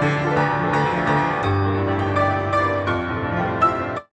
Música